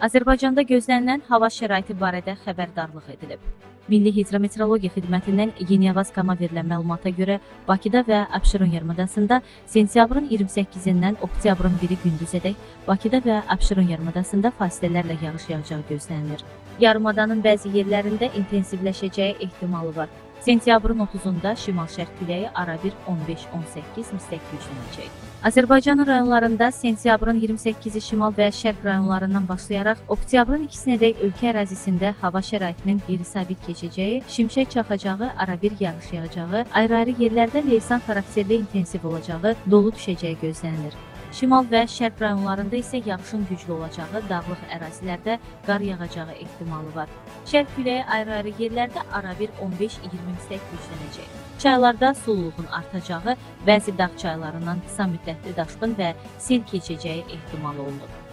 Azərbaycanda gözlənilən hava şəraiti barədə xəbərdarlıq edilib. Milli Hidrometeorologiya Xidmətindən Yeniyavaz Kama verilən məlumata görə Bakıda və Abşeron yarımadasında sentyabrın 28-dən oktyabrın 1-i gündüzədək Bakıda və Abşeron yarımadasında fasilələrlə yağış yağacağı gözlənilir. Yarımadanın bəzi yerlərində intensivləşəcəyi ehtimalı var. Sentyabrın 30-da şimal-şərq küləyi arabir 15-18 müstəq güclənəcək. Azərbaycanın rayonlarında sentyabrın 28-i şimal və şərq rayonlarından başlayaraq oktyabrın 2-sinədək ölkə ərazisində hava şəraitinin qeyri-sabit keçəcəyi, şimşək çaxacağı, arabir yağış yağacağı, ayrı-ayrı yerlərdə leysan xarakterli intensiv olacağı, dolu düşəcəyi gözlənilir. Şimal və şərq rayonlarında isə yağışın güclü olacağı, dağlıq ərazilərdə qar yağacağı ehtimalı var. Şərq küləyi ayrı-ayrı yerlərdə arabir 15-20 müstəq güclənəcək. Çaylarda sululuğun artacağı, bəzi dağ çaylarından qısa müddətli daşqın və sel keçəcəyi ehtimal olunur.